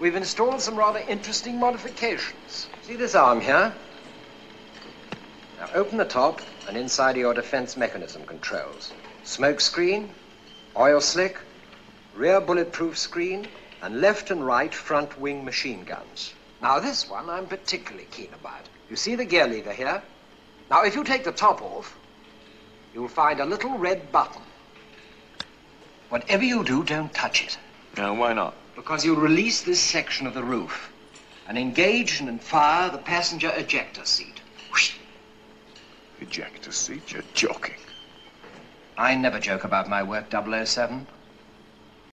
we've installed some rather interesting modifications. See this arm here? Now open the top and inside are your defense mechanism controls. Smoke screen, oil slick, rear bulletproof screen, and left and right front wing machine guns. Now this one I'm particularly keen about. You see the gear lever here? Now if you take the top off, you'll find a little red button. Whatever you do, don't touch it. No, why not? Because you'll release this section of the roof and engage and fire the passenger ejector seat. Whoosh. Ejector seat? You're joking. I never joke about my work, 007.